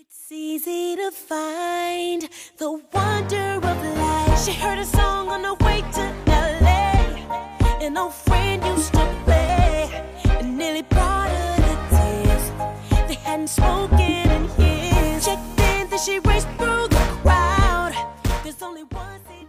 It's easy to find the wonder of life. She heard a song on the way to LA. An old friend used to play. And nearly brought her to tears. They hadn't spoken in years. Checked in, then she raced through the crowd. There's only one thing